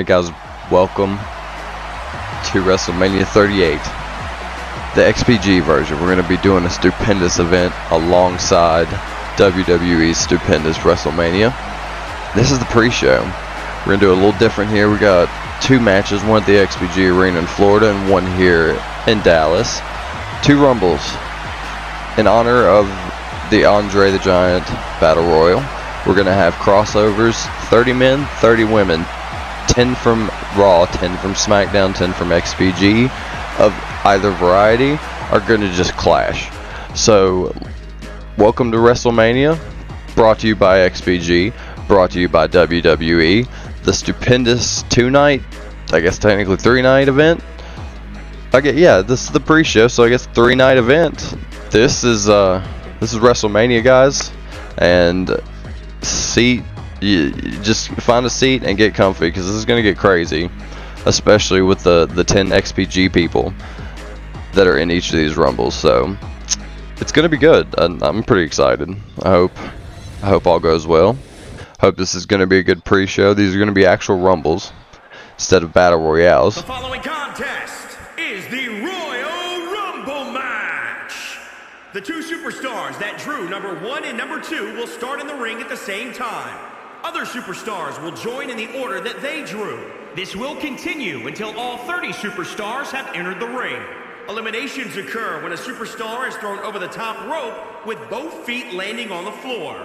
Alright guys, welcome to WrestleMania 38. The XPG version. We're going to be doing a stupendous event alongside WWE's stupendous WrestleMania. This is the pre-show. We're going to do a little different here. We got two matches, one at the XPG Arena in Florida and one here in Dallas. Two Rumbles in honor of the Andre the Giant Battle Royal. We're going to have crossovers, 30 men, 30 women. 10 from Raw, 10 from SmackDown, 10 from XPG of either variety are going to just clash. So, welcome to WrestleMania, brought to you by XPG, brought to you by WWE. The stupendous two night, I guess technically three night event. I get yeah, this is the pre-show, so I guess three night event. This is uh this is WrestleMania guys and seat you, just find a seat and get comfy because this is going to get crazy, especially with the the 10 XPG people that are in each of these rumbles. So it's going to be good. I'm, I'm pretty excited. I hope I hope all goes well. Hope this is going to be a good pre-show. These are going to be actual rumbles instead of battle royales. The following contest is the Royal Rumble match. The two superstars that drew number one and number two will start in the ring at the same time. Other superstars will join in the order that they drew. This will continue until all 30 superstars have entered the ring. Eliminations occur when a superstar is thrown over the top rope with both feet landing on the floor.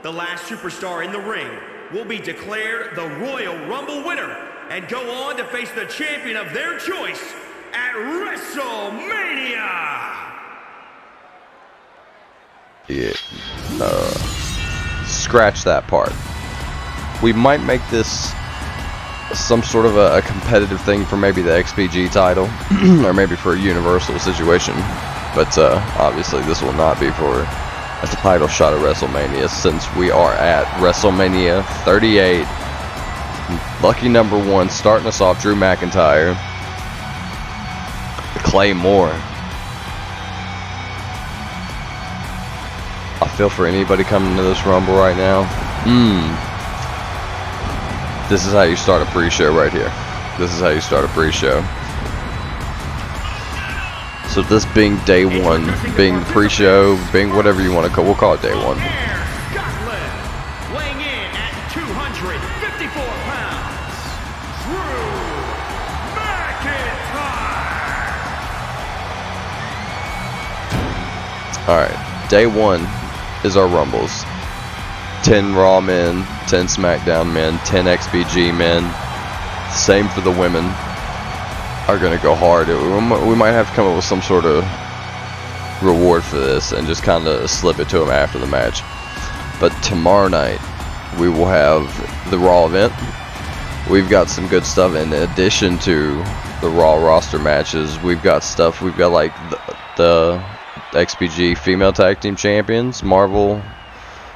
The last superstar in the ring will be declared the Royal Rumble winner and go on to face the champion of their choice at WrestleMania. Yeah. Uh, scratch that part. We might make this some sort of a, a competitive thing for maybe the XPG title, or maybe for a Universal situation. But uh, obviously, this will not be for a title shot at WrestleMania since we are at WrestleMania 38. Lucky number one, starting us off, Drew McIntyre. Claymore. I feel for anybody coming to this Rumble right now. Mmm. This is how you start a pre-show right here. This is how you start a pre-show. So this being day one, being the pre-show, being whatever you want to call, we'll call it day one. Scotland, weighing in at 254 pounds, Drew McIntyre. All right, day one is our rumbles. 10 Raw men, 10 SmackDown men, 10 XPG men. Same for the women. Are to go hard. We might have to come up with some sort of reward for this and just kind of slip it to them after the match. But tomorrow night, we will have the Raw event. We've got some good stuff in addition to the Raw roster matches. We've got stuff. We've got like the, the XPG female tag team champions, Marvel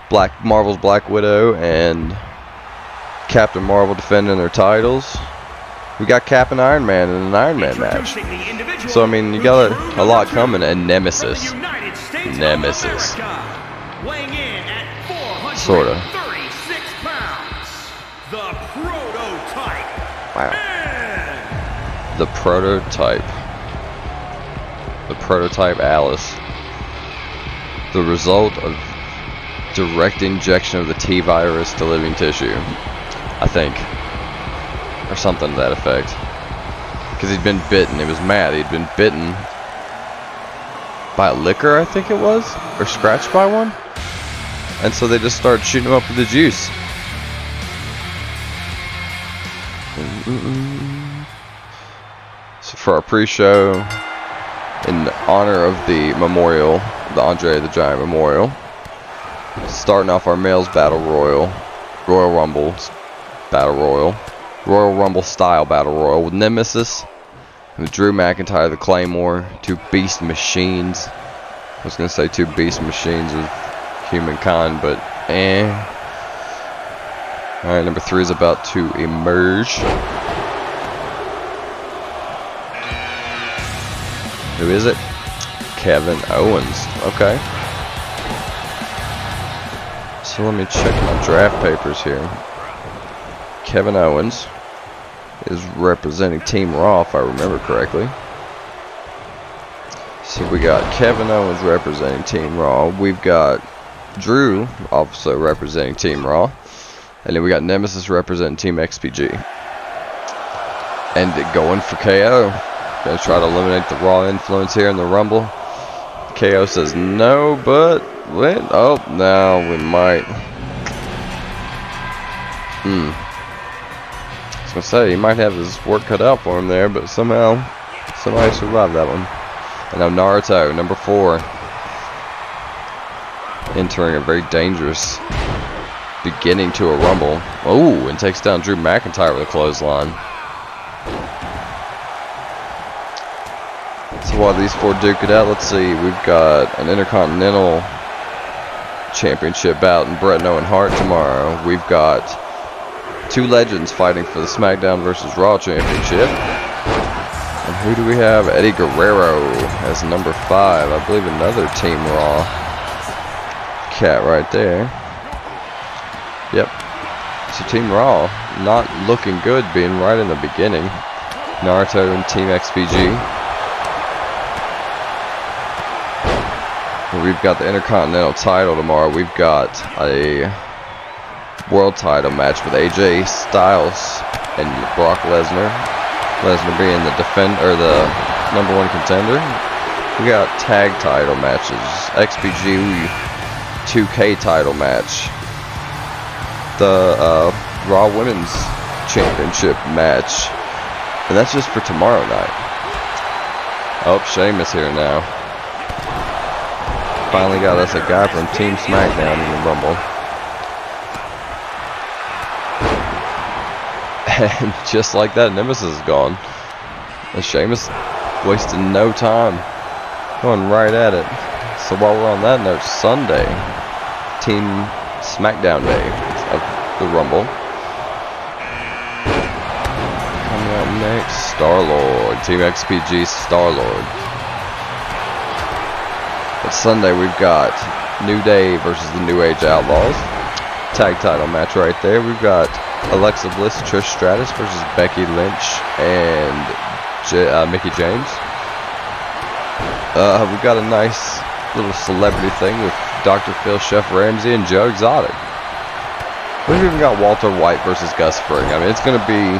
Black Marvel's Black Widow and Captain Marvel defending their titles. We got Cap and Iron Man in an Iron Man match. So I mean, you got a, a lot coming. And Nemesis, Nemesis, sorta. The prototype. Wow. The prototype. The prototype Alice. The result of direct injection of the T virus to living tissue. I think. Or something to that effect. Because he'd been bitten. He was mad. He'd been bitten by a licker, I think it was? Or scratched by one? And so they just started shooting him up with the juice. So for our pre-show, in honor of the memorial, the Andre the Giant Memorial, starting off our males battle royal, Royal Rumble battle royal, Royal Rumble style battle royal with Nemesis, with Drew McIntyre, the Claymore, two beast machines. I was gonna say two beast machines of humankind, but eh. All right, number three is about to emerge. Who is it? Kevin Owens. Okay. So let me check my draft papers here. Kevin Owens. is representing Team Raw, if I remember correctly. So we got Kevin Owens representing Team Raw. We've got Drew also representing Team Raw. And then we got Nemesis representing Team XPG. And going for KO. Gonna try to eliminate the Raw influence here in the Rumble. KO says no, but wait. Oh, now we might. Hmm. I was gonna say he might have his work cut out for him there, but somehow somebody survived that one. And now Naruto, number four, entering a very dangerous beginning to a rumble. Oh, and takes down Drew McIntyre with a clothesline. So while these four duke it out, let's see. We've got an Intercontinental Championship bout in Bret and Owen Hart tomorrow. We've got two legends fighting for the SmackDown versus Raw Championship. And who do we have? Eddie Guerrero as number five. I believe another Team Raw cat right there. Yep. So Team Raw not looking good being right in the beginning. Naruto and Team XPG. We've got the Intercontinental title tomorrow. We've got a world title match with AJ Styles and Brock Lesnar. Lesnar being the defend or the number one contender. We got tag title matches. XPG 2K title match. The uh, Raw Women's Championship match. And that's just for tomorrow night. Oh, Sheamus here now. Finally got us a guy from Team SmackDown in the Rumble. And just like that, Nemesis is gone. And Sheamus wasted no time. Going right at it. So while we're on that note, Sunday, Team SmackDown Day of the Rumble. Coming up next, Star-Lord. Team XPG Star-Lord. Sunday we've got New Day versus the New Age Outlaws. Tag title match right there. We've got Alexa Bliss, Trish Stratus versus Becky Lynch and J uh, Mickie James. Uh, we've got a nice little celebrity thing with Dr. Phil, Chef Ramsay, and Joe Exotic. We've even got Walter White versus Gus Fring. I mean, it's going to be,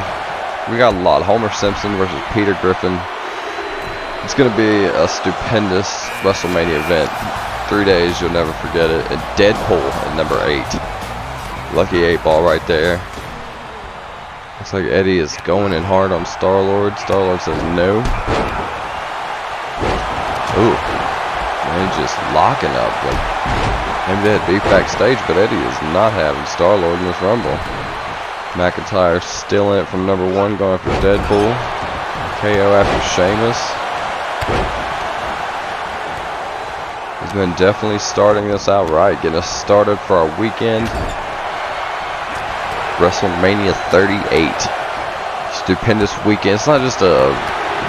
we got a lot. Homer Simpson versus Peter Griffin. It's going to be a stupendous WrestleMania event. Three days, you'll never forget it. And Deadpool at number eight. Lucky eight ball right there. Looks like Eddie is going in hard on Star-Lord. Star-Lord says no. Ooh. Man, just locking up. Like, maybe had beef backstage, but Eddie is not having Star-Lord in this Rumble. McIntyre still in it from number one, going for Deadpool. KO after Sheamus. He's been definitely starting this out right, getting us started for our weekend. WrestleMania 38. Stupendous weekend. It's not just a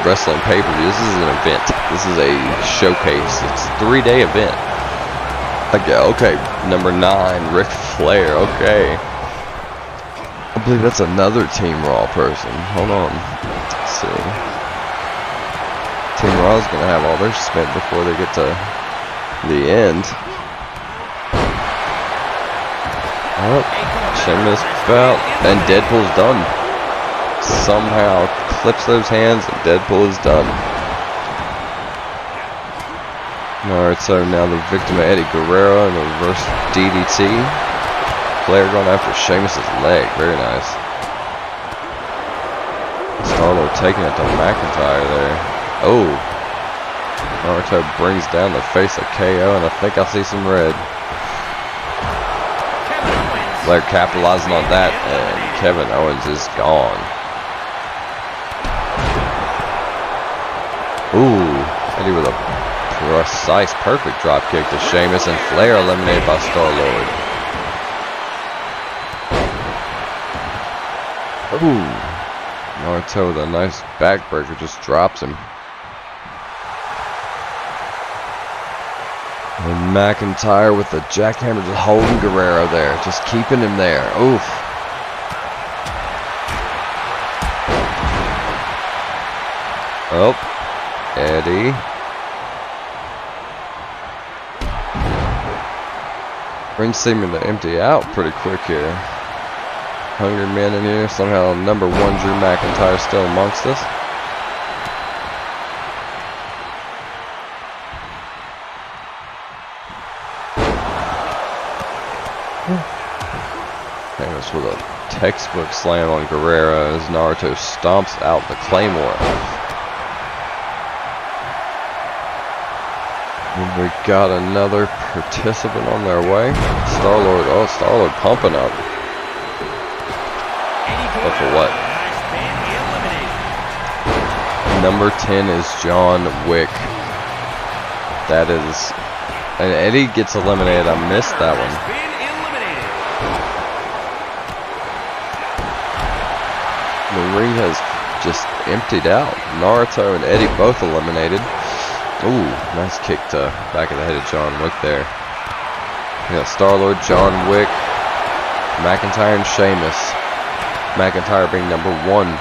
wrestling pay-per-view. This is an event. This is a showcase. It's a three-day event. Okay, okay, number nine, Ric Flair. Okay. I believe that's another Team Raw person. Hold on. Let's see. Team Raw is going to have all their spent before they get to the end. Oh, Sheamus belt. And Deadpool's done. Somehow clips those hands and Deadpool is done. Alright, so now the victim of Eddie Guerrero and the reverse DDT. Flair going after Sheamus' leg. Very nice. Star-Lord taking it to McIntyre there. Oh. Naruto brings down the face of KO and I think I see some red. Flair capitalizing on that, and Kevin Owens is gone. Ooh, Eddie with a precise, perfect drop kick to Sheamus, and Flair eliminated by Star-Lord. Ooh, Naruto with a nice backbreaker just drops him. McIntyre with the jackhammer just holding Guerrero there. Just keeping him there. Oof. Oh, Eddie. Ring seeming to empty out pretty quick here. Hungry men in here. Somehow number one Drew McIntyre still amongst us. Textbook slam on Guerrero as Naruto stomps out the Claymore. And we got another participant on their way. Star-Lord, oh, Star-Lord pumping up. But for what? Number 10 is John Wick. That is... And Eddie gets eliminated. I missed that one. Ring has just emptied out. Naruto and Eddie both eliminated. Ooh, nice kick to back of the head of John Wick there. We got Star-Lord, John Wick, McIntyre, and Sheamus. McIntyre being number one.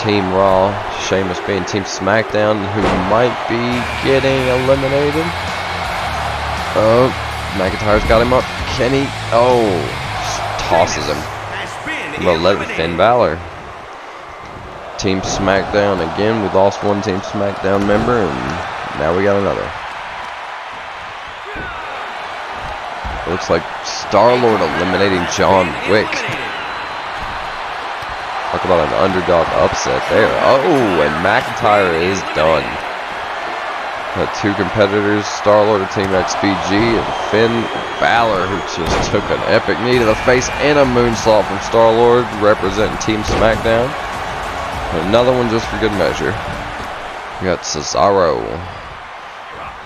Team Raw, Sheamus being Team SmackDown, who might be getting eliminated. Oh, McIntyre's got him up. Kenny, oh, tosses him. Well, let Finn Balor. Team SmackDown again. We lost one Team SmackDown member, and now we got another. Looks like Star-Lord eliminating John Wick. Talk about an underdog upset there. Oh, and McIntyre is done. The two competitors, Star-Lord of Team XPG and Finn Balor, who just took an epic knee to the face and a moonsault from Star-Lord, representing Team SmackDown. Another one just for good measure. We got Cesaro.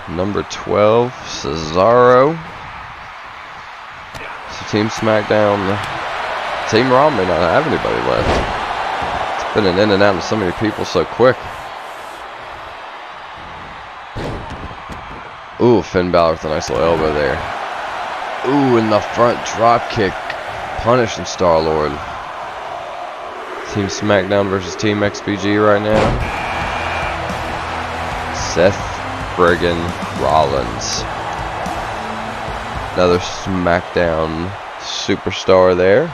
Number 12, Cesaro. So Team SmackDown, Team Raw may not have anybody left. It's been an in and out of so many people so quick. Ooh, Finn Balor with a nice little elbow there. Ooh, in the front drop kick, punishing Star-Lord. Team SmackDown versus Team XPG right now. Seth friggin' Rollins. Another SmackDown superstar there.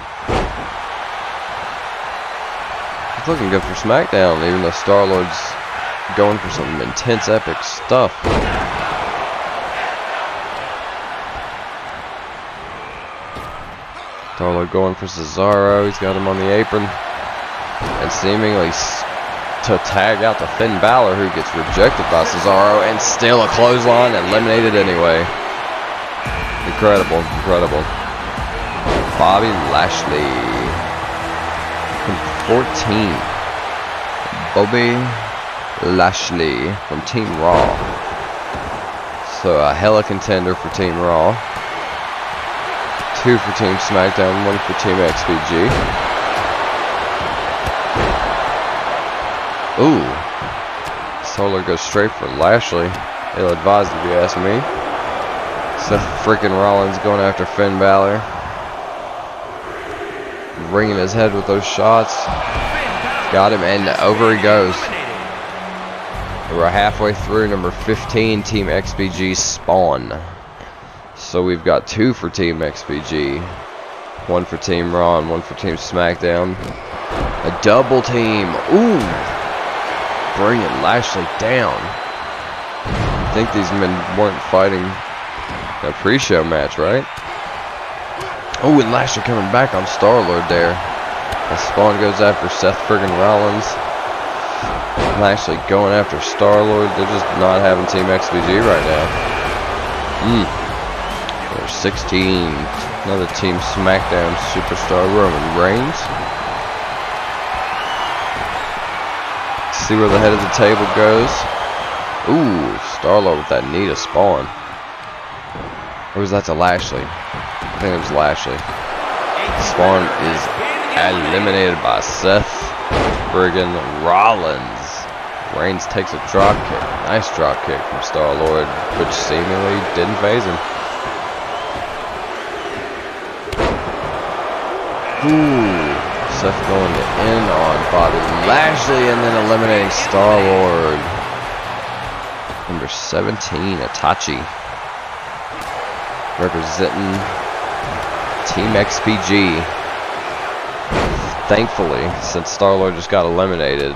It's looking good for SmackDown, even though Star-Lord's going for some intense, epic stuff. Star-Lord going for Cesaro. He's got him on the apron. And seemingly to tag out to Finn Balor, who gets rejected by Cesaro, and still a clothesline, eliminated anyway. Incredible, incredible. Bobby Lashley. 14. Bobby Lashley from Team Raw. So a hella contender for Team Raw. Two for Team SmackDown, one for Team XPG. Ooh. Solar goes straight for Lashley. Ill advised if you ask me. Seth freaking Rollins going after Finn Balor. Ringing his head with those shots. Got him, and over he goes. We're halfway through number 15, Team XPG Spawn. So we've got two for Team XPG. One for Team Raw and one for Team SmackDown. A double team. Ooh. Bringing Lashley down. I think these men weren't fighting a pre-show match, right? Oh, and Lashley coming back on Star-Lord there. As Spawn goes after Seth friggin' Rollins. Lashley going after Star-Lord. They're just not having Team XPG right now. Hmm. There's 16. Another Team SmackDown superstar Roman Reigns. See where the head of the table goes. Ooh, Star-Lord with that to Spawn. Or was that to Lashley? I think it was Lashley. Spawn is eliminated by Seth friggin' Rollins. Reigns takes a drop kick. Nice drop kick from Star-Lord, which seemingly didn't phase him. Ooh, Seth going in on Bobby Lashley and then eliminating Star Lord. Number 17, Itachi. Representing Team XPG. Thankfully, since Star Lord just got eliminated,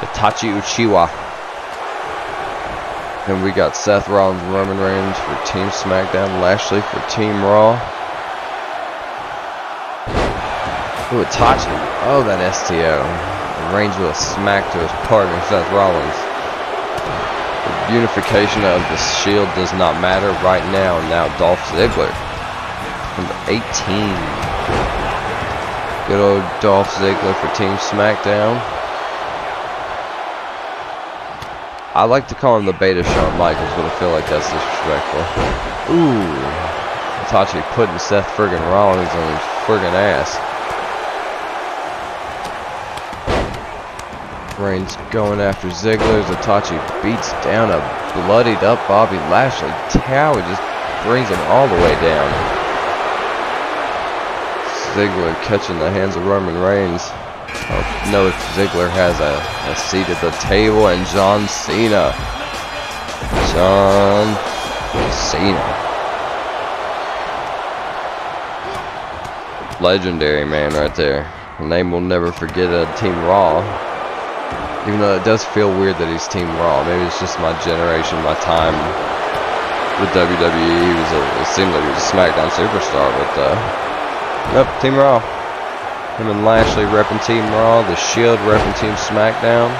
Itachi Uchiha. And we got Seth Rollins Roman Reigns for Team SmackDown, Lashley for Team Raw. Ooh, Itachi. Oh, that STO. Reigns with a smack to his partner, Seth Rollins. The unification of the Shield does not matter right now. Now Dolph Ziggler. Number 18. Good old Dolph Ziggler for Team SmackDown. I like to call him the beta Shawn Michaels, but I feel like that's disrespectful. Ooh. Itachi putting Seth friggin' Rollins on his friggin' ass. Reigns going after Ziggler. Itachi beats down a bloodied up Bobby Lashley. Tower just brings him all the way down. Ziggler catching the hands of Roman Reigns. Oh, no, Ziggler has a, a seat at the table, and John Cena. John Cena. Legendary man right there. The name we'll never forget of Team Raw. Even though it does feel weird that he's Team Raw. Maybe it's just my generation, my time with WWE. He was a, it seemed like he was a SmackDown superstar, but uh, nope, Team Raw. Him and Lashley repping Team Raw, The Shield repping Team SmackDown,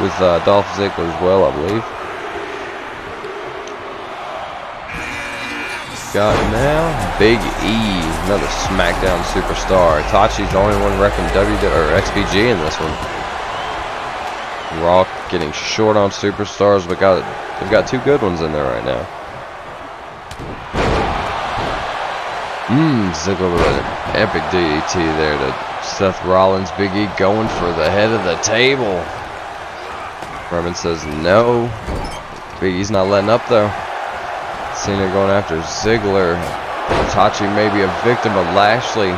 with uh, Dolph Ziggler as well, I believe. Got now Big E, another SmackDown superstar. Itachi's the only one repping W or XPG in this one. Raw getting short on superstars, but got they've got two good ones in there right now. Mmm, Ziggler with an epic DDT there to Seth Rollins. Big E going for the head of the table. Roman says no. Big E's not letting up though. Cena going after Ziggler. Itachi may be a victim of Lashley.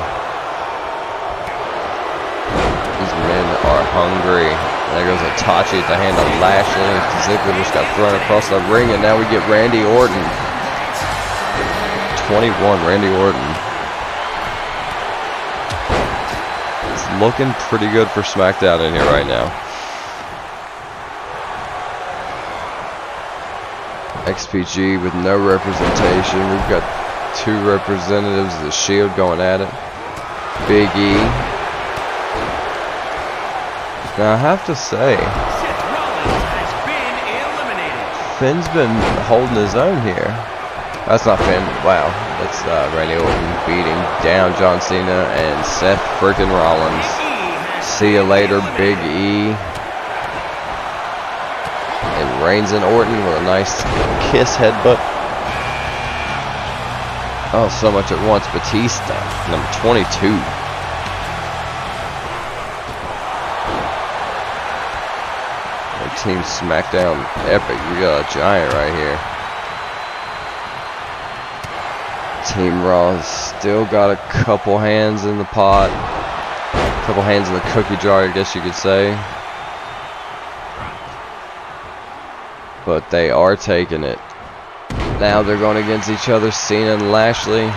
These men are hungry. There goes Itachi at the hand of Lashley. Ziggler just got thrown across the ring, and now we get Randy Orton. 21, Randy Orton. It's looking pretty good for SmackDown in here right now. XPG with no representation. We've got two representatives of the Shield going at it. Big E. Now I have to say, Finn's been holding his own here. That's not Finn. Wow. That's uh, Randy Orton beating down John Cena and Seth freaking Rollins. See you later, Big E. And Reigns and Orton with a nice kiss headbutt. Oh, so much at once. Batista, number 22. Team SmackDown epic. We got a giant right here. Team Raw still got a couple hands in the pot. A couple hands in the cookie jar, I guess you could say. But they are taking it. Now they're going against each other, Cena and Lashley.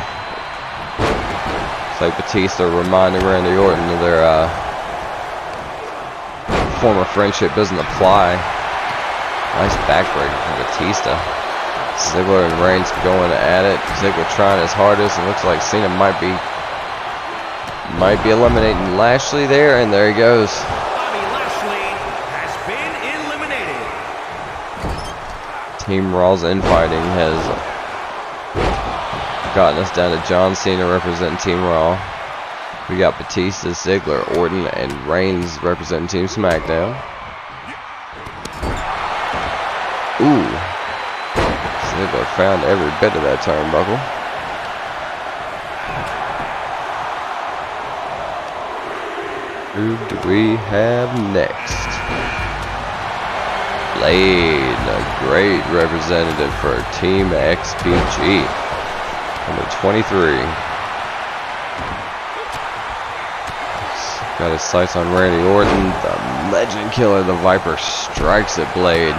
It's like Batista reminding Randy Orton of their uh, former friendship doesn't apply. Nice backbreaker from Batista. Ziggler and Reigns going at it. Ziggler trying his hardest. It looks like Cena might be might be eliminating Lashley there, and there he goes. Bobby Lashley has been eliminated. Team Raw's infighting has gotten us down to John Cena representing Team Raw. We got Batista, Ziggler, Orton, and Reigns representing Team SmackDown. Ooh. Ziggler found every bit of that turnbuckle. Who do we have next? Blade, a great representative for Team XPG. Number 23. Got his sights on Randy Orton. The legend killer, the Viper, strikes at Blade.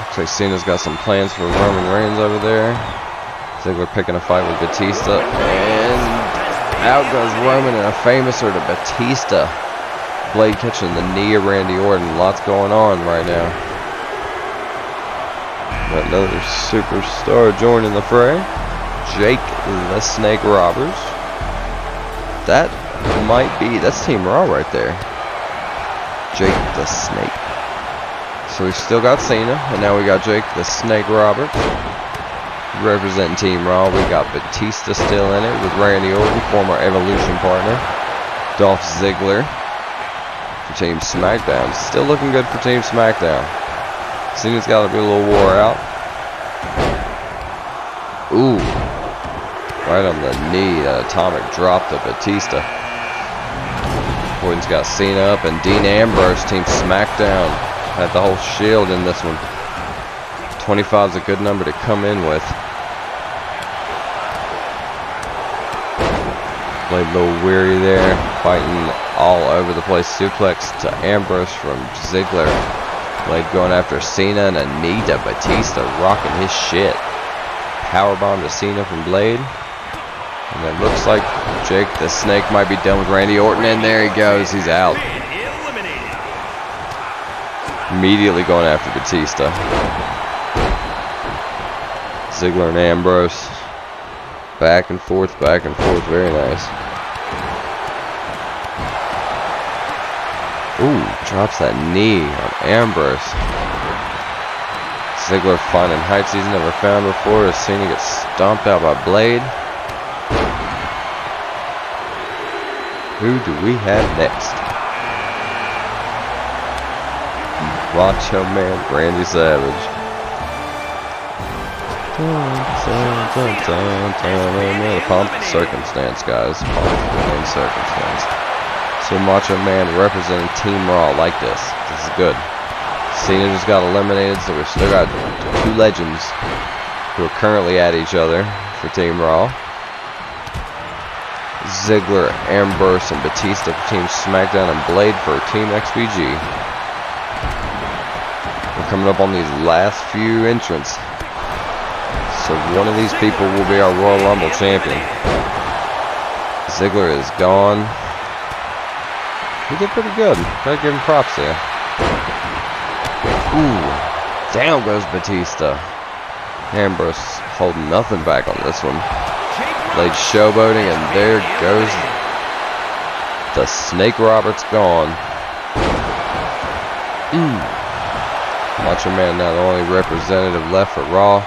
Looks like Cena's got some plans for Roman Reigns over there. Ziggler picking a fight with Batista. And out goes Roman and a famouser to Batista. Blade catching the knee of Randy Orton. Lots going on right now. Got another superstar joining the fray. Jake the Snake Roberts. That might be, that's Team Raw right there. Jake the Snake. So we still got Cena, and now we got Jake the Snake Roberts. Representing Team Raw, we got Batista still in it with Randy Orton, former Evolution partner. Dolph Ziggler for Team SmackDown. Still looking good for Team SmackDown. Cena's got to be a little wore out. Ooh. Right on the knee. That atomic drop to Batista. Orton's got Cena up and Dean Ambrose, Team SmackDown. Had the whole shield in this one. 25 is a good number to come in with. Played a little weary there. Fighting all over the place. Suplex to Ambrose from Ziggler. Blade going after Cena and a knee to Batista, rocking his shit. Powerbomb to Cena from Blade. And it looks like Jake the Snake might be done with Randy Orton, and there he goes. He's out. Immediately going after Batista. Ziggler and Ambrose. Back and forth, back and forth. Very nice. Ooh, drops that knee on Ambrose. Ziggler finding heights he's never found before as Cena gets stomped out by Blade. Who do we have next? Macho Man Randy Savage. Dun, Pomp circumstance, guys. Pomp circumstance. So Macho Man representing Team Raw like this. This is good. Cena just got eliminated, so we've still got two legends who are currently at each other for Team Raw. Ziggler, Ambrose, and Batista for Team SmackDown, and Blade for Team XPG. We're coming up on these last few entrants. So one of these people will be our Royal Rumble champion. Ziggler is gone. He did pretty good. Gotta give him props there. Ooh. Down goes Batista. Ambrose holding nothing back on this one. Blade showboating, and there goes the Snake Roberts gone. Mm. Macho Man now the only representative left for Raw.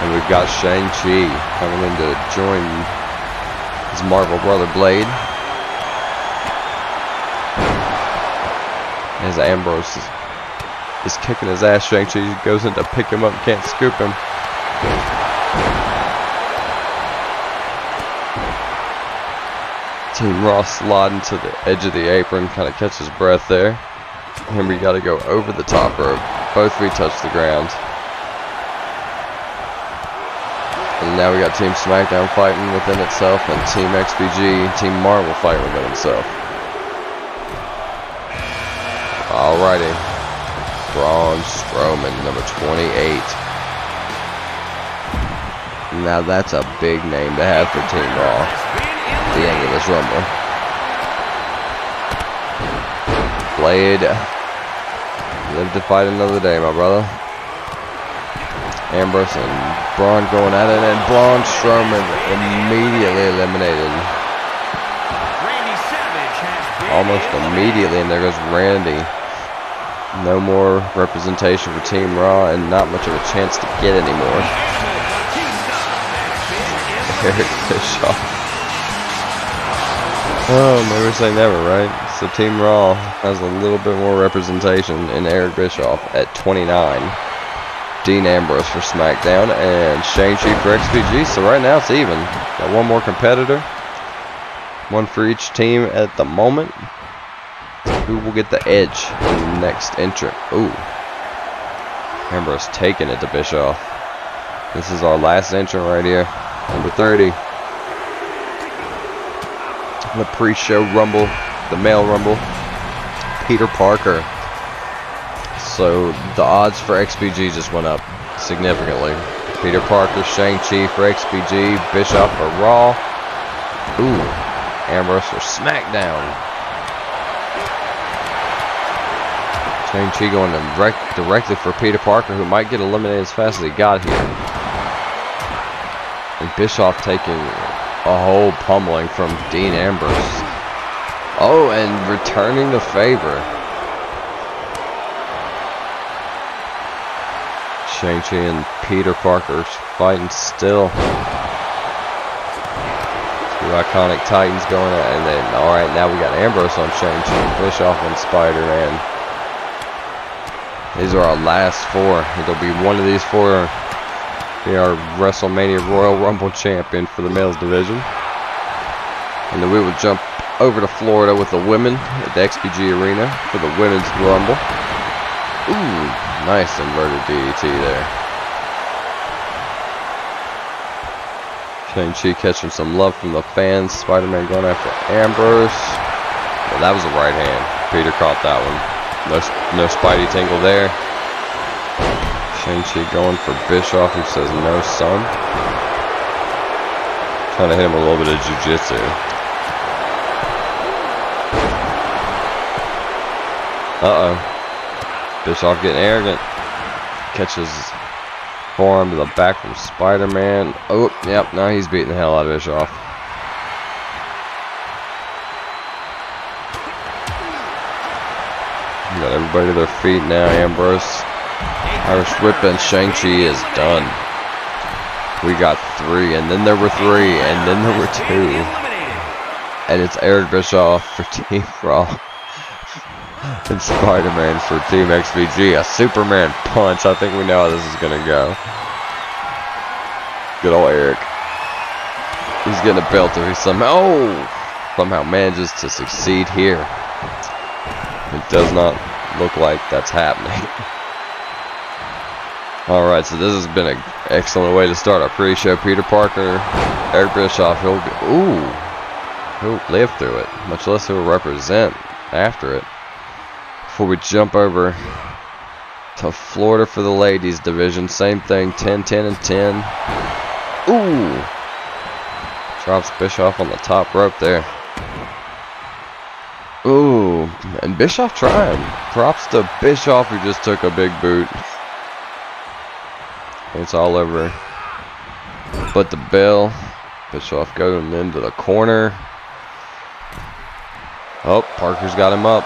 And we've got Shang-Chi coming in to join his Marvel brother Blade. As Ambrose is, kicking his ass, Shang-Chi goes in to pick him up, can't scoop him. Team Ross sliding to the edge of the apron, kind of catches breath there. And we got to go over the top rope. Both feet touch the ground. And now we got Team SmackDown fighting within itself, and Team XPG, Team Marvel fighting within itself. Alrighty. Braun Strowman, number 28. Now that's a big name to have for Team Raw. At the end of this Rumble. Blade. Live to fight another day, my brother. Ambrose and Braun going at it, and Braun Strowman immediately eliminated. Almost immediately, and there goes Randy. No more representation for Team Raw, and not much of a chance to get anymore. Eric Bischoff. Oh, never say never, right? So Team Raw has a little bit more representation in Eric Bischoff at 29. Dean Ambrose for SmackDown and Shang-Chi for XPG. So right now it's even. Got one more competitor. One for each team at the moment. Who will get the edge in the next entrant? Ooh. Ambrose taking it to Bischoff. This is our last entrant right here. Number 30. The pre-show Rumble, the male Rumble. Peter Parker. So the odds for XPG just went up significantly. Peter Parker, Shang-Chi for XPG, Bischoff for Raw. Ooh, Ambrose for SmackDown. Shang-Chi going direct, directly for Peter Parker, who might get eliminated as fast as he got here. And Bischoff taking a whole pummeling from Dean Ambrose. Oh, and returning the favor. Shang-Chi and Peter Parker fighting still. Two iconic titans going at and then alright now we got Ambrose on Shang-Chi and Bischoff on Spider-Man. These are our last four. It'll be one of these four be our WrestleMania Royal Rumble champion for the males division. And then we will jump over to Florida with the women at the XPG Arena for the women's Rumble. Ooh, nice inverted DDT there. Shang-Chi catching some love from the fans. Spider-Man going after Ambrose. Well, that was a right hand. Peter caught that one. No, no Spidey tingle there. Shang-Chi going for Bischoff, who says no, son. Trying to hit him a little bit of jiu-jitsu. Uh-oh. Bischoff getting arrogant. Catches forearm to the back from Spider-Man. Oh, yep, now he's beating the hell out of Bischoff. Got everybody to their feet now. Ambrose, Irish Whip, and Shang-Chi is done. We got three, and then there were three, and then there were two. And it's Eric Bischoff for Team Raw and Spider-Man for Team XPG. A Superman punch. I think we know how this is going to go. Good old Eric. He's getting a belt he somehow, oh, somehow manages to succeed here. It does not look like that's happening. Alright, so this has been an excellent way to start our pre-show. Peter Parker, Eric Bischoff, he'll, ooh, he'll live through it, much less he'll represent after it before we jump over to Florida for the ladies division. Same thing, 10, 10, and 10. Ooh! Drops Bischoff on the top rope there. And Bischoff trying. Props to Bischoff who just took a big boot. It's all over. But the bell. Bischoff going into the corner. Oh, Parker's got him up.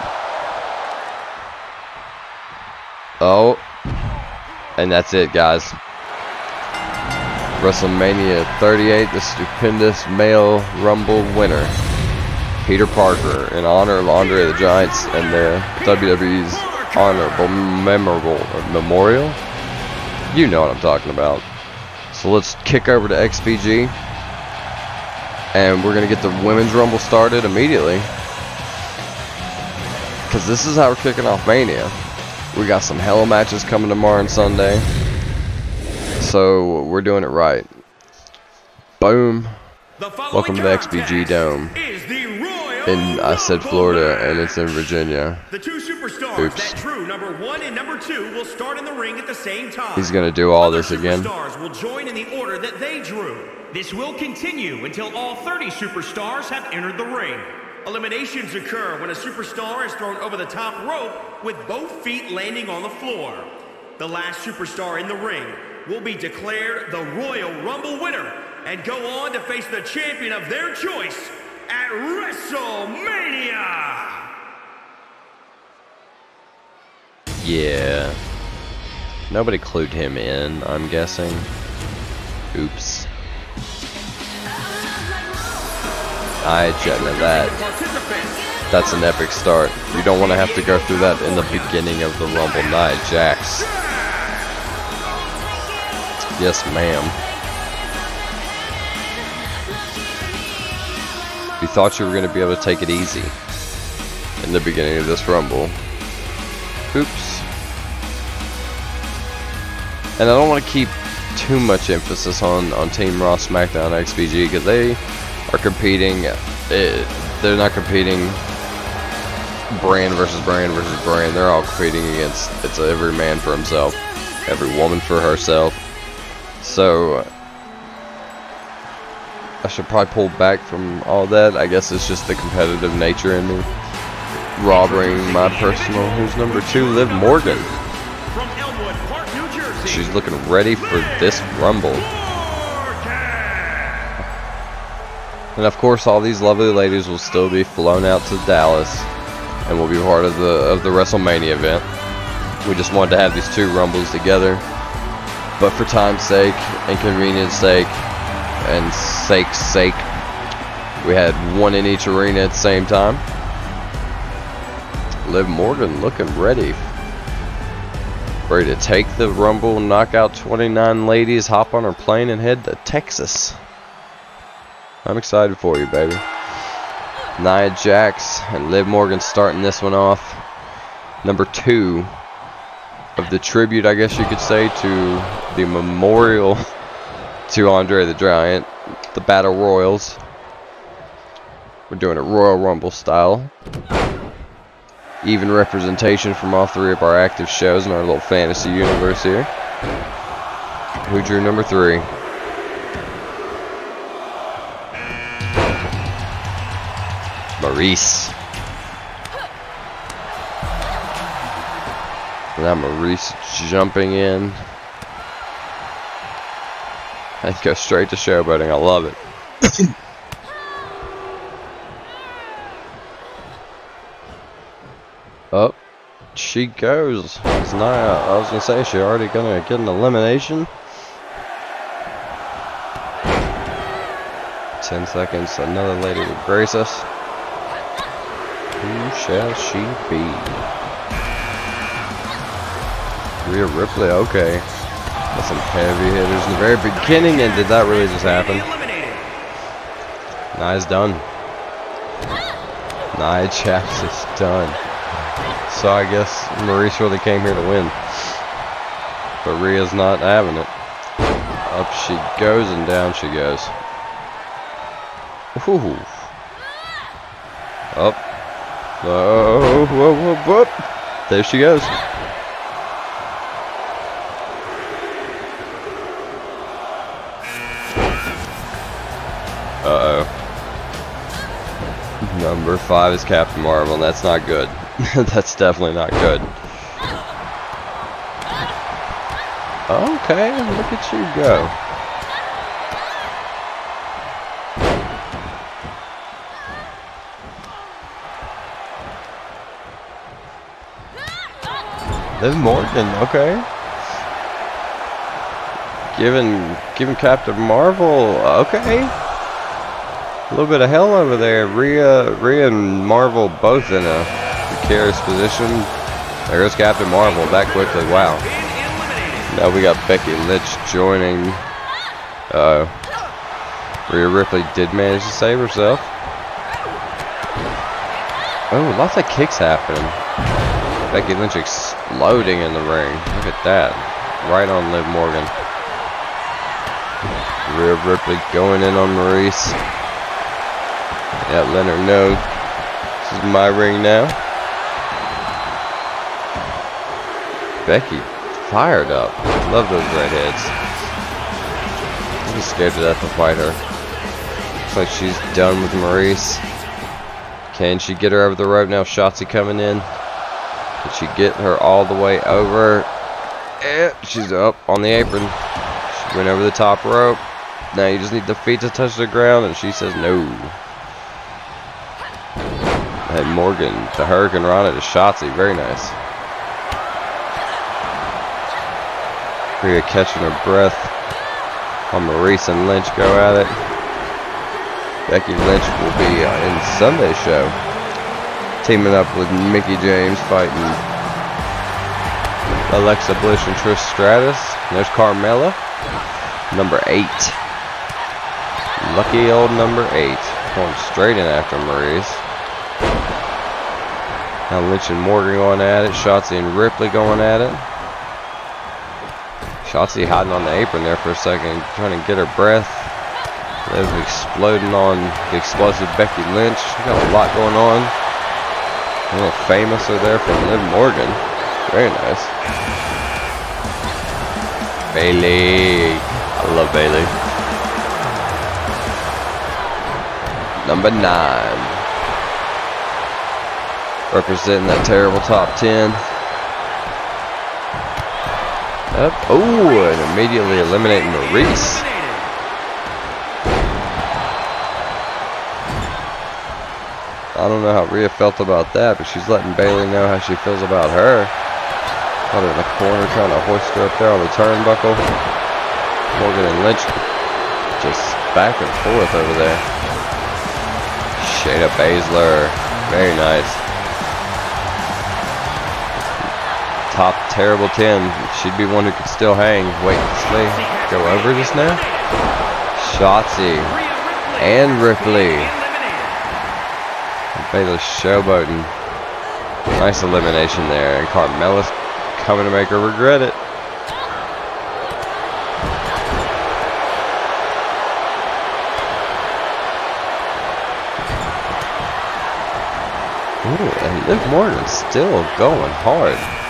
Oh. And that's it, guys. WrestleMania 38, the stupendous male Rumble winner. Peter Parker, in honor of Andre the Giants and the WWE's honorable memorable memorial. You know what I'm talking about. So let's kick over to XPG. And we're going to get the Women's Rumble started immediately. Because this is how we're kicking off Mania. We got some hell matches coming tomorrow and Sunday. So we're doing it right. Boom. Welcome to the XPG Dome. In I said Florida and it's in Virginia. The two superstars Oops. that drew number one and number two will start in the ring at the same time. He's gonna do all this again. Superstars will join in the order that they drew. This will continue until all 30 superstars have entered the ring. Eliminations occur when a superstar is thrown over the top rope with both feet landing on the floor. The last superstar in the ring will be declared the Royal Rumble winner and go on to face the champion of their choice at WrestleMania! Yeah. Nobody clued him in, I'm guessing. Oops. I jetted that. That's an epic start. You don't want to have to go through that in the beginning of the Rumble night, Jax. Yes, ma'am. Thought you were going to be able to take it easy in the beginning of this Rumble. Oops. And I don't want to keep too much emphasis on on Team Raw, SmackDown, XPG because they are competing. It, eh, they're not competing brand versus brand versus brand. They're all competing against. It's every man for himself, every woman for herself. So I should probably pull back from all that. I guess it's just the competitive nature in me. Robbing my personal. Who's number two? Liv Morgan. She's looking ready for this Rumble. And of course, all these lovely ladies will still be flown out to Dallas and will be part of the of the WrestleMania event. We just wanted to have these two Rumbles together, but for time's sake and convenience sake and sake's sake, we had one in each arena at the same time. Liv Morgan looking ready Ready to take the Rumble, knock out 29 ladies, hop on her plane, and head to Texas. I'm excited for you, baby. Nia Jax and Liv Morgan starting this one off. Number two of the tribute, I guess you could say, to the memorial to Andre the Giant, the Battle Royals. We're doing it Royal Rumble style even representation from all three of our active shows in our little fantasy universe here. Who drew number three? Maryse. Now Maryse jumping in. And go straight to showboating. I love it. Up oh, she goes. It's not, I was gonna say she already gonna get an elimination. Ten seconds. Another lady will grace us. Who shall she be? Rhea Ripley. Okay. Some heavy hitters in the very beginning, and did that really just happen? Nice done. Nia Jax is done. So I guess Maryse really came here to win. But Rhea's not having it. Up she goes and down she goes. Ooh. Up. Oh, whoa, whoa, whoa. There she goes. Five is Captain Marvel, and that's not good. That's definitely not good. Okay, look at you go. Liv Morgan, okay. Giving, giving Captain Marvel, okay. A little bit of hell over there. Rhea, Rhea and Marvel both in a precarious position. There's Captain Marvel that quickly. Wow. Now we got Becky Lynch joining. Uh, Rhea Ripley did manage to save herself. Oh, lots of kicks happening. Becky Lynch exploding in the ring. Look at that. Right on Liv Morgan. Rhea Ripley going in on Maryse. Yeah, let her know this is my ring now. Becky fired up. Love those redheads. I'm scared to death to fight her. Looks like she's done with Maryse. Can she get her over the rope now? Shotzi coming in. Can she get her all the way over? Eh, she's up on the apron. She went over the top rope. Now you just need the feet to touch the ground, and she says no. And Morgan, the hurricanrana to Shotzi. Very nice. Rhea catching her breath. On Maryse and Lynch go at it. Becky Lynch will be uh, in Sunday's show. Teaming up with Mickie James fighting Alexa Bliss and Trish Stratus. there's Carmella. Number eight. Lucky old number eight. Going straight in after Maryse. Now Lynch and Morgan going at it. Shotzi and Ripley going at it. Shotzi hiding on the apron there for a second, trying to get her breath. Liv exploding on the explosive Becky Lynch. Got a lot going on. A little famous over there from Liv Morgan. Very nice. Bayley. I love Bayley. Number nine. Representing that terrible top ten. Up. Oh, and immediately eliminating Maryse. I don't know how Rhea felt about that, but she's letting Bayley know how she feels about her. Got her in the corner trying to hoist her up there on the turnbuckle. Morgan and Lynch just back and forth over there. Shayna Baszler. Very nice. Top terrible 10. She'd be one who could still hang. Wait, Slay go over just now? Shotzi. And Ripley. Baylor showboating. Nice elimination there. And Carmella's coming to make her regret it. Ooh, and Liv Morgan's still going hard.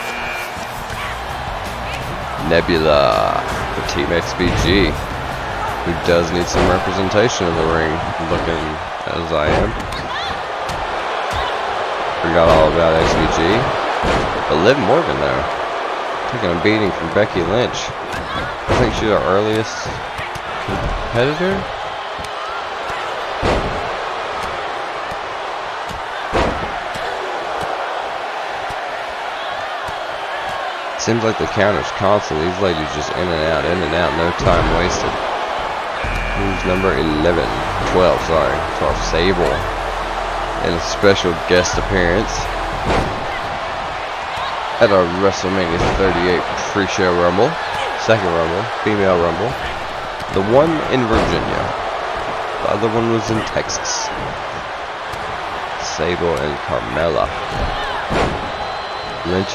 Nebula for Team XPG, who does need some representation in the ring, looking as I am. Forgot all about XPG. But Liv Morgan, though, taking a beating from Becky Lynch. I think she's our earliest competitor. Seems like the counter's constant. These ladies just in and out, in and out, no time wasted. Who's number 11? 12, sorry. 12, Sable. And a special guest appearance at our WrestleMania 38 pre-show Rumble. Second Rumble, female Rumble. The one in Virginia. The other one was in Texas. Sable and Carmella. Lynch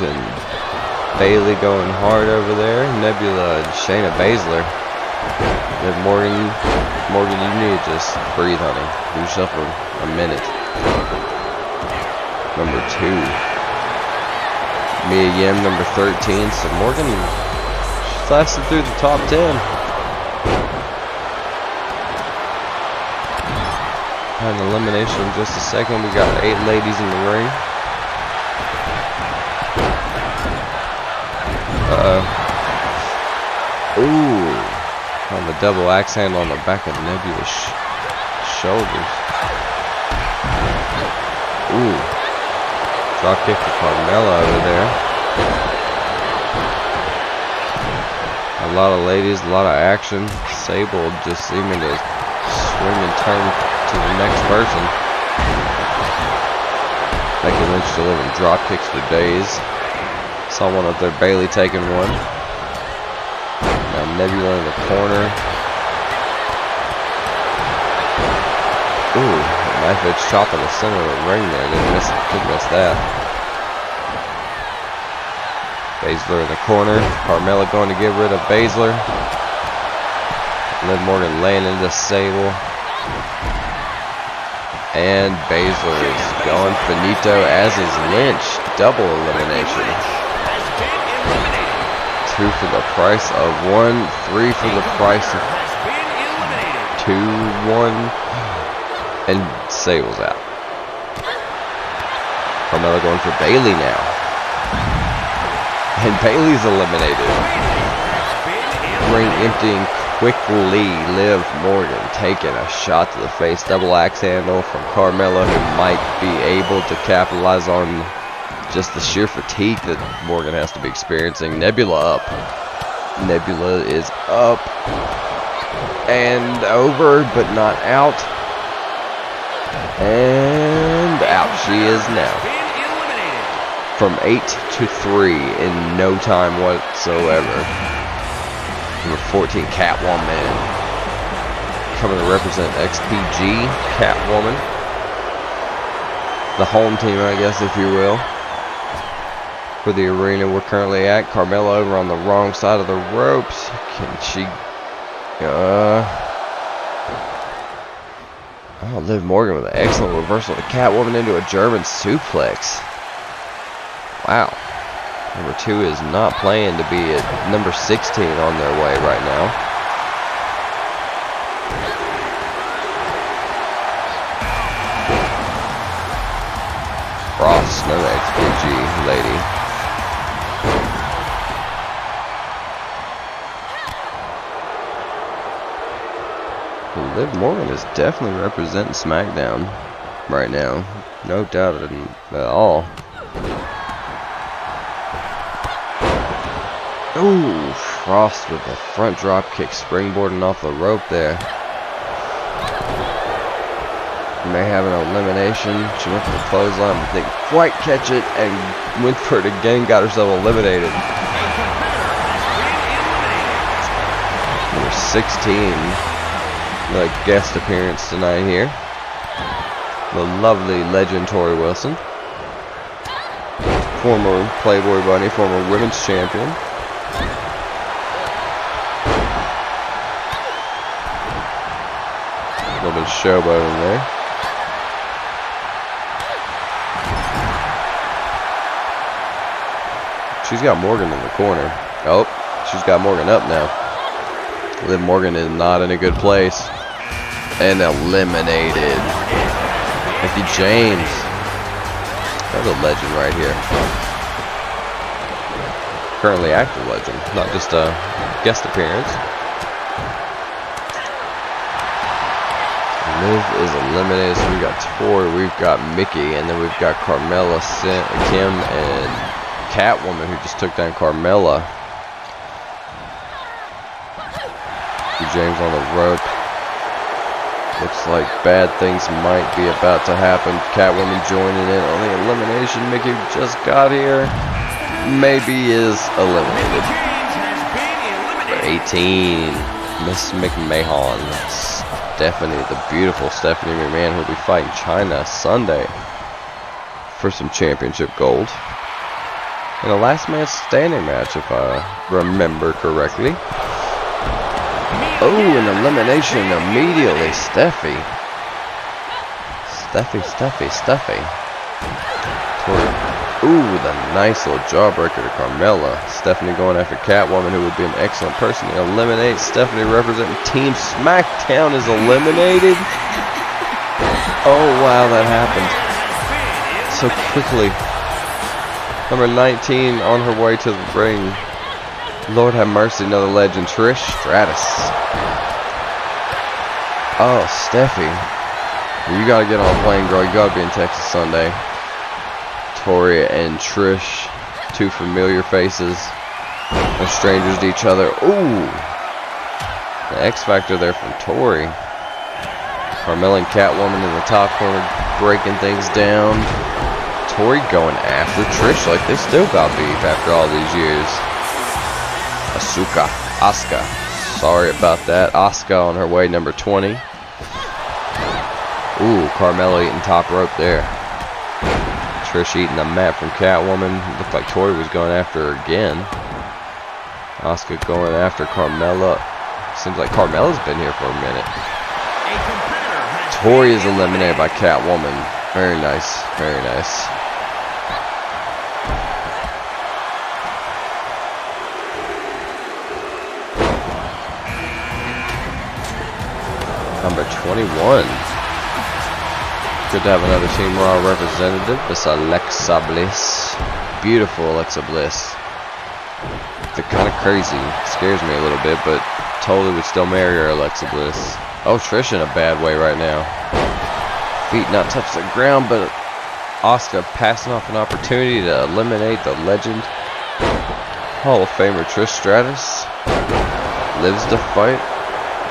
and Bayley going hard over there. Nebula and Shayna Baszler. Morgan, Morgan, you need to just breathe, honey. Do a, a minute. Number two. Mia Yim, number 13. So Morgan she's lasted through the top 10. An elimination in just a second. We got eight ladies in the ring. Uh-oh. Ooh. On the double axe handle on the back of Nebula's sh shoulders. Ooh. Drop kick to Carmella over there. A lot of ladies, a lot of action. Sable just seeming to swing and turn to the next person. Becky Lynch delivering drop kicks for days. Saw one up there, Bayley taking one. Now Nebula in the corner. Ooh, knife edge chop in the center of the ring there. Didn't miss, didn't miss that. Baszler in the corner. Carmella going to get rid of Baszler. Liv Morgan laying into Sable. And Baszler is going finito, as is Lynch. Double elimination two for the price of one, three for the price of two, one, and Sable's out. Carmella going for Bayley now. And Bayley's eliminated. Ring emptying quickly. Liv Morgan taking a shot to the face. Double axe handle from Carmella who might be able to capitalize on just the sheer fatigue that Morgan has to be experiencing. Nebula up. Nebula is up and over, but not out. And out she is now. From 8 to 3 in no time whatsoever. Number 14, Catwoman. Coming to represent XPG, Catwoman. The home team, I guess, if you will. For the arena we're currently at. Carmella over on the wrong side of the ropes. Can she... Uh... Oh, Liv Morgan with an excellent reversal. The Catwoman into a German suplex. Wow. Number two is not playing to be at number 16 on their way right now. Frost, no XPG lady. Liv Morgan is definitely representing SmackDown right now. No doubt at all. Ooh, Frost with a front drop kick springboarding off the rope there. May have an elimination. She went for the clothesline, but didn't quite catch it and went for it again, got herself eliminated. Number 16 the guest appearance tonight here. The lovely legend Torrie Wilson. Former Playboy Bunny, former women's champion. A little bit of there. She's got Morgan in the corner. Oh, she's got Morgan up now. Liv Morgan is not in a good place and eliminated. Mickie James. That's a legend right here. Currently active legend, not just a guest appearance. Liv is eliminated, so we've got Torrie, we've got Mickie, and then we've got Carmella, Kim, and Catwoman, who just took down Carmella. James on the rope. Looks like bad things might be about to happen. Catwoman joining in on the elimination. Mickie just got here. Maybe is eliminated. 18. Miss McMahon. Stephanie, the beautiful Stephanie McMahon, who'll be fighting Chyna Sunday for some championship gold. In a last man standing match, if I remember correctly. Oh, an elimination immediately. Steffi. Steffi, Steffi, Steffi. Ooh, the nice little jawbreaker to Carmella. Stephanie going after Catwoman, who would be an excellent person to eliminate. Stephanie representing Team SmackDown is eliminated. Oh, wow, that happened. So quickly. Number 19 on her way to the ring. Lord have mercy, another legend. Trish Stratus. Oh, Steffi. You gotta get on a plane, girl. You gotta be in Texas Sunday. Torrie and Trish. Two familiar faces. No strangers to each other. Ooh. The X Factor there from Torrie. Carmella and Catwoman in the top corner breaking things down. Torrie going after Trish like they still got beef after all these years. Asuka. Asuka. Sorry about that. Asuka on her way, number 20. Ooh, Carmella eating top rope there. Trish eating the mat from Catwoman. Looked like Torrie was going after her again. Asuka going after Carmella. Seems like Carmella's been here for a minute. Torrie is eliminated by Catwoman. Very nice. Very nice. Number 21. Good to have another Team Raw representative. This Alexa Bliss. Beautiful Alexa Bliss. They're kind of crazy. Scares me a little bit, but totally would still marry her, Alexa Bliss. Oh, Trish in a bad way right now. Feet not touch the ground, but Asuka passing off an opportunity to eliminate the legend. Hall of Famer Trish Stratus lives to fight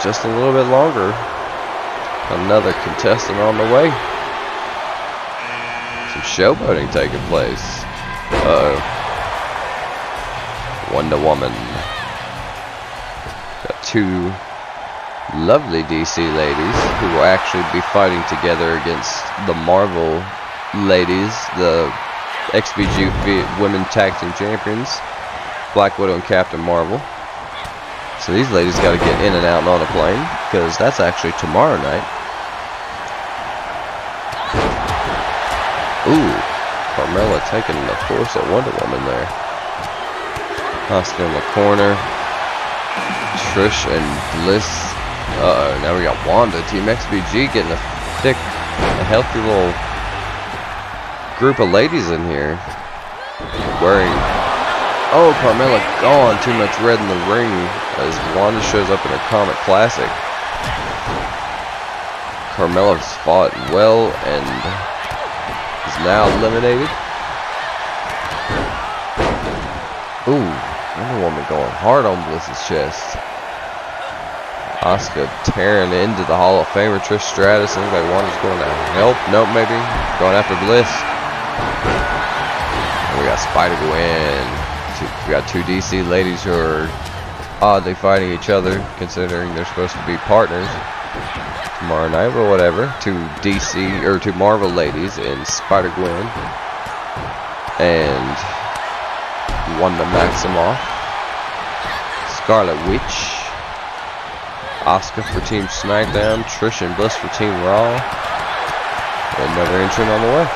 just a little bit longer. Another contestant on the way. Some showboating taking place. Uh oh Wonder Woman. Got two lovely DC ladies who will actually be fighting together against the Marvel ladies, the XPG Women Tag Team Champions, Black Widow and Captain Marvel. So these ladies got to get in and out and on a plane because that's actually tomorrow night. Ooh, Carmella taking the force of Wonder Woman there. Asuka in the corner. Trish and Bliss. Uh oh, now we got Wanda. Team XPG getting a thick, a healthy little group of ladies in here. Wearing. Oh, Carmella gone. Too much red in the ring as Wanda shows up in her Comic Classic. Carmella's fought well and is now eliminated. Ooh. Wonder Woman going hard on Bliss's chest. Asuka tearing into the Hall of Famer Trish Stratus. Looks like Wanda's going to help. Nope, maybe. Going after Bliss. And we got Spider Gwen. We got two DC ladies who are oddly fighting each other, considering they're supposed to be partners tomorrow night, but whatever. to DC or to Marvel ladies in Spider Gwen and Wanda Maximoff. Scarlet Witch. Oscar for Team SmackDown. Trish and Bliss for Team Raw. Another entrant on the way.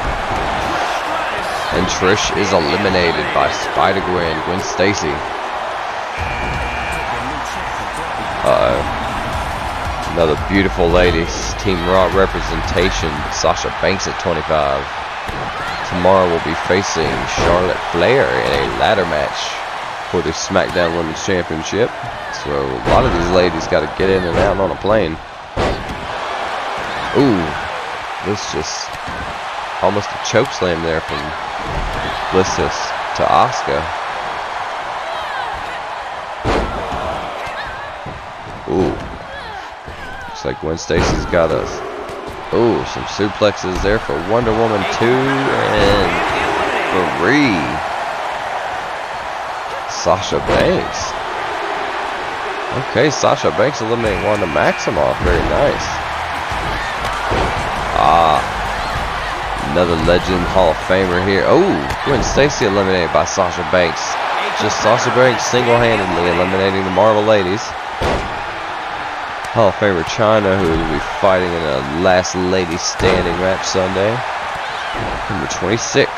And Trish is eliminated by Spider-Gwen, Gwen Stacy. Uh-oh. Another beautiful lady. Team Raw representation. Sasha Banks at 25. Tomorrow we'll be facing Charlotte Flair in a ladder match for the SmackDown Women's Championship. So a lot of these ladies got to get in and out on a plane. Ooh, this just almost a choke slam there from Blissus to Asuka. Like Gwen Stacy's got us. Oh, some suplexes there for Wonder Woman 2 and 3. Sasha Banks. Okay, Sasha Banks eliminating Wanda Maximoff. Very nice. Ah. Another Legend Hall of Famer here. Oh, Gwen Stacy eliminated by Sasha Banks. Just Sasha Banks single-handedly eliminating the Marvel Ladies. Hall of Famer Chyna, who will be fighting in a last lady standing match Sunday. Number 26.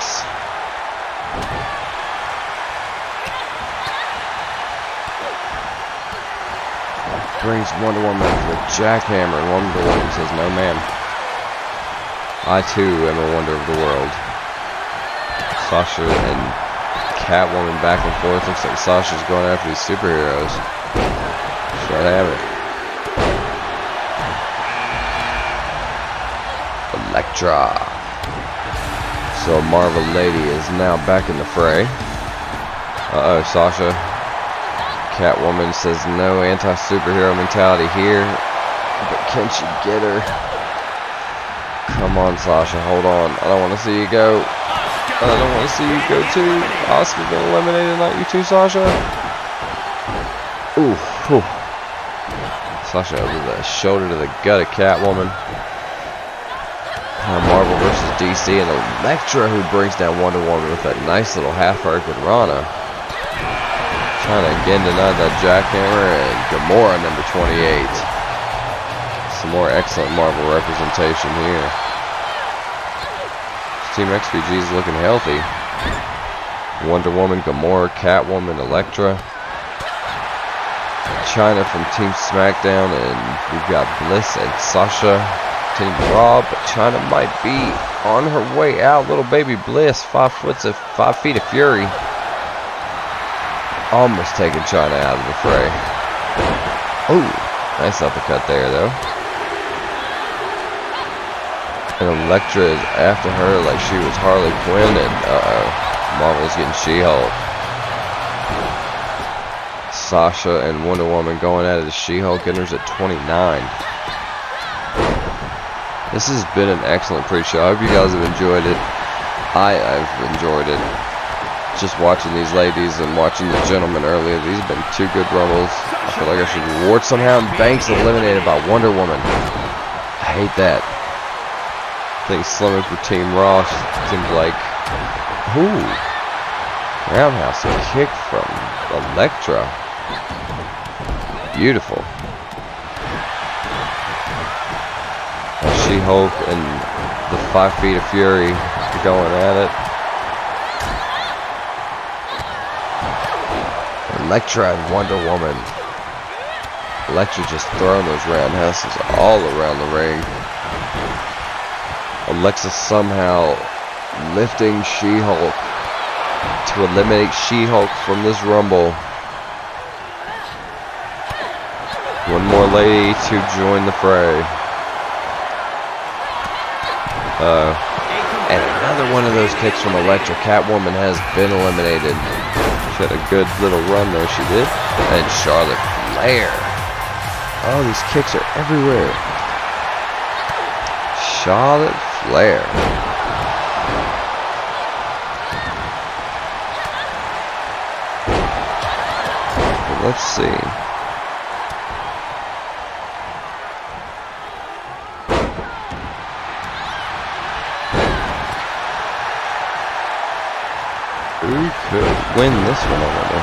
brings Wonder Woman the jackhammer, and Wonder Woman says, no ma'am. I too am a wonder of the world. Sasha and Catwoman back and forth. Looks like Sasha's going after these superheroes. Elektra. So Marvel Lady is now back in the fray. Uh-oh, Sasha Catwoman says no anti-superhero mentality here. But can she get her? Come on, Sasha. Hold on. I don't want to see you go. I don't want to see you go too. Asuka been eliminated, not you too, Sasha. Ooh, ooh. Sasha over the shoulder to the gut of Catwoman. DC and Elektra who brings down Wonder Woman with that nice little half with Rana. Trying to again deny that jackhammer and Gamora number 28. Some more excellent Marvel representation here. Team XPG is looking healthy. Wonder Woman, Gamora, Catwoman, Elektra. Chyna from Team SmackDown, and we've got Bliss and Sasha, Team Raw, but Chyna might be on her way out. Little baby Bliss, five foot of five feet of fury. Almost taking Chyna out of the fray. Oh, nice uppercut there, though. And Elektra is after her like she was Harley Quinn, and uh-oh, Marvel's getting She-Hulk. Sasha and Wonder Woman going at it. She-Hulk enters at 29. This has been an excellent pre-show. I hope you guys have enjoyed it. I have enjoyed it just watching these ladies and watching the gentlemen earlier. These have been two good rumbles. I feel like I should reward somehow. Banks eliminated by Wonder Woman. I hate that. I think Slimming for Team Ross seems like Ooh. Roundhouse kick from Elektra. Beautiful. She-Hulk and the Five Feet of Fury going at it. Elektra and Wonder Woman. Elektra just throwing those roundhouses all around the ring. Alexa somehow lifting She-Hulk to eliminate She-Hulk from this Rumble. One more lady to join the fray. Uh, and another one of those kicks from Elektra. Catwoman has been eliminated. She had a good little run though, she did. And Charlotte Flair. Oh, these kicks are everywhere. Charlotte Flair. Let's see. Win this one, I wonder?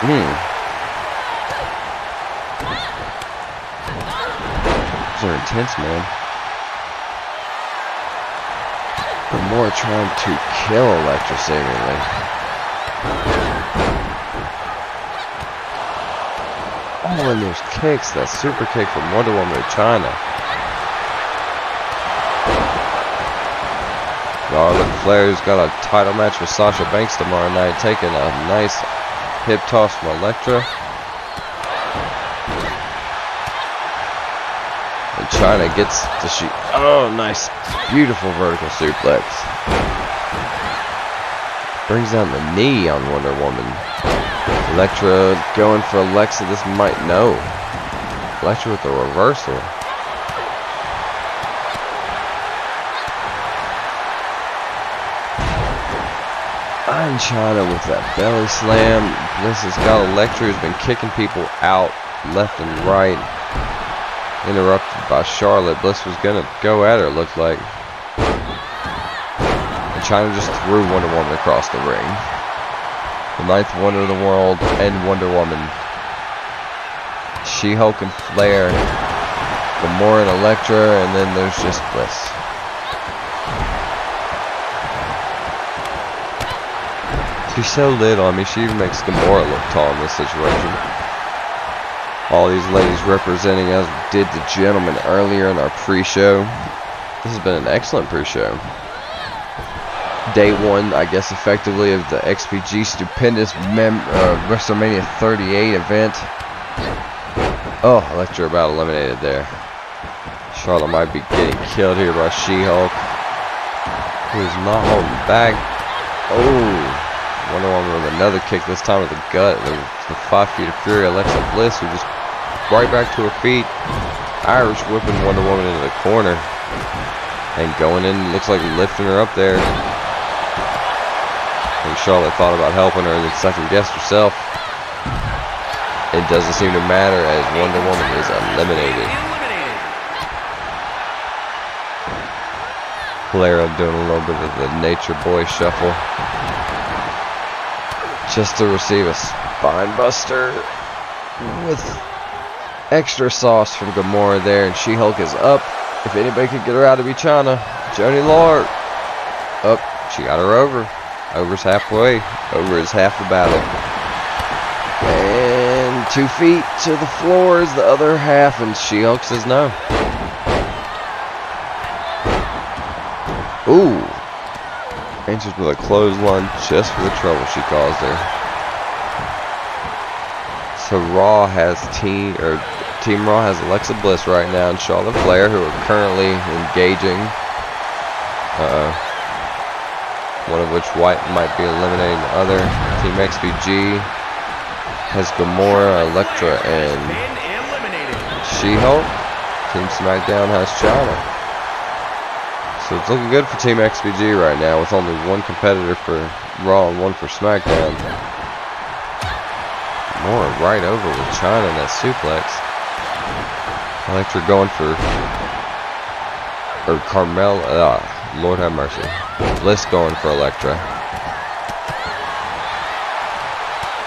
Hmm. These are intense, man. The more trying to kill Elektra seemingly. Oh, and there's kicks, that super kick from Wonder Woman to Chyna. Charlotte oh, Flair's got a title match with Sasha Banks tomorrow night, taking a nice hip toss from Elektra. And Chyna gets to shoot. Oh, nice. Beautiful vertical suplex. Brings down the knee on Wonder Woman. Elektra going for Alexa. This might no. Elektra with the reversal. And Chyna with that belly slam. Bliss has got Elektra who's been kicking people out left and right. Interrupted by Charlotte. Bliss was gonna go at her, looked like. And Chyna just threw Wonder Woman across the ring the ninth wonder of the world, and Wonder Woman. She-Hulk and Flair, Gamora and Elektra, and then there's just Bliss. She's so little, I mean, she even makes Gamora look tall in this situation. All these ladies representing as did the gentleman earlier in our pre-show. This has been an excellent pre-show day one, I guess, effectively of the XPG stupendous Mem uh, WrestleMania 38 event. Oh, Elektra about eliminated there. Charlotte might be getting killed here by She-Hulk, who is not holding back. Oh, Wonder Woman with another kick, this time with the gut. The, the five feet of fury, Alexa Bliss, who just right back to her feet. Irish whipping Wonder Woman into the corner. And going in, looks like lifting her up there. And Charlotte thought about helping her and then second guessed herself. It doesn't seem to matter as Wonder Woman is eliminated. Clara doing a little bit of the Nature Boy shuffle. Just to receive a spine buster with extra sauce from Gamora there. And She-Hulk is up. If anybody could get her out, to be Chyna. Joanie Laurer. Up. She got her over. Over's halfway. Over is half the battle. And two feet to the floor is the other half, and She-Hulk says no. Ooh. Answers with a clothesline just for the trouble she caused there. So Raw has Team or Team Raw has Alexa Bliss right now and Charlotte Flair who are currently engaging. Uh oh one of which White might be eliminating the other. Team XPG has Gamora, Elektra, and She-Hulk. Team SmackDown has Chyna. So it's looking good for Team XPG right now with only one competitor for Raw and one for SmackDown. More right over with Chyna in that suplex. Elektra going for or Carmel. Uh, Lord have mercy. Bliss going for Elektra.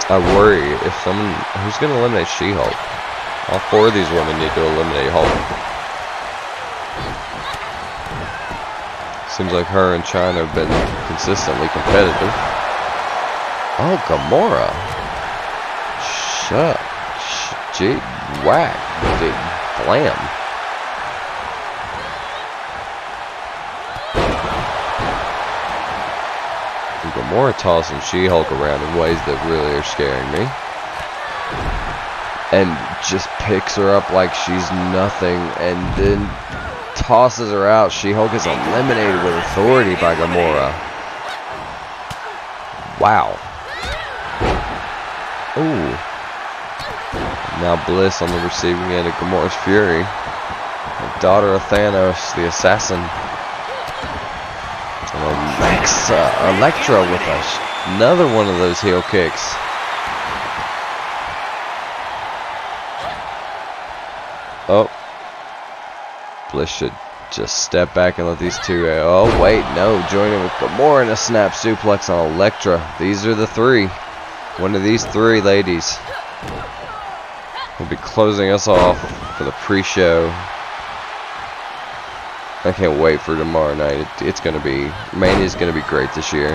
I worry if someone who's going to eliminate She-Hulk. All four of these women need to eliminate Hulk. Seems like her and Chyna have been consistently competitive. Oh, Gamora. Shut. Sh gee, whack. Big blam. Gamora tossing She-Hulk around in ways that really are scaring me. And just picks her up like she's nothing and then tosses her out. She-Hulk is eliminated with authority by Gamora. Wow. Ooh. Now Bliss on the receiving end of Gamora's Fury. Daughter of Thanos, the assassin. Uh, and Alexa, Elektra with us. Another one of those heel kicks. Oh. Bliss should just step back and let these two. Uh, oh, wait, no. Join Joining with Gamora in a snap suplex on Elektra. These are the three. One of these three ladies will be closing us off for the pre-show. I can't wait for tomorrow night. It, it's going to be, Mania is going to be great this year.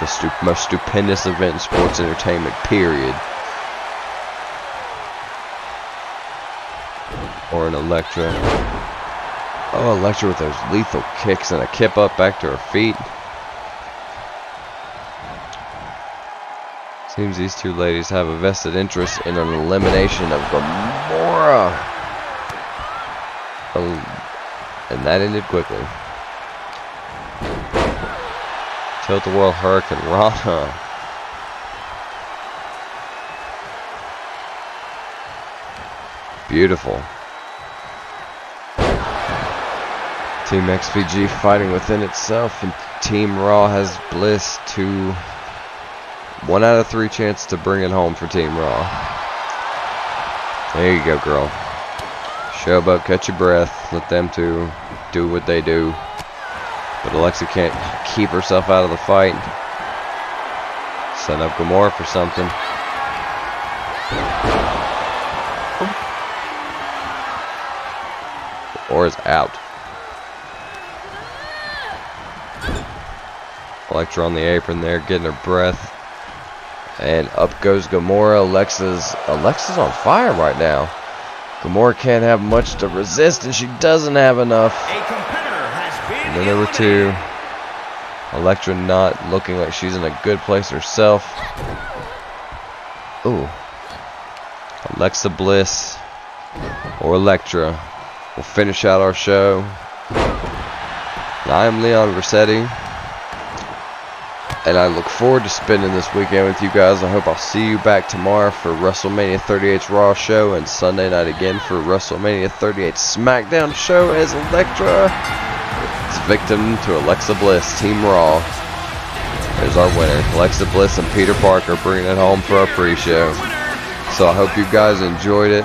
The stu most stupendous event in sports entertainment, period. Or an Elektra. Oh, Elektra with those lethal kicks and a kip up back to her feet. Seems these two ladies have a vested interest in an elimination of Gamora. And that ended quickly. Tilt the World Hurricane Rana. Beautiful. Team XPG fighting within itself, and Team Raw has Bliss to one out of three chance to bring it home for Team Raw. There you go, girl. Showboat, catch your breath. Let them two do what they do. But Alexa can't keep herself out of the fight. Set up Gamora for something. Or is out. Elektra on the apron there, getting her breath. And up goes Gamora. Alexa's Alexa's on fire right now. Gamora can't have much to resist, and she doesn't have enough. And were two. Elektra not looking like she's in a good place herself. Ooh. Alexa Bliss or Elektra will finish out our show. I am Leon Rossetti. And I look forward to spending this weekend with you guys. I hope I'll see you back tomorrow for WrestleMania 38's Raw show and Sunday night again for WrestleMania 38 SmackDown show as Elektra is victim to Alexa Bliss, Team Raw. There's our winner. Alexa Bliss and Peter Parker bringing it home for our pre-show. So I hope you guys enjoyed it.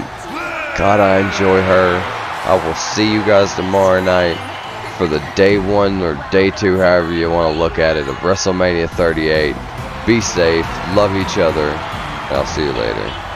God, I enjoy her. I will see you guys tomorrow night for the day one or day two, however you want to look at it, of WrestleMania 38. Be safe, love each other, and I'll see you later.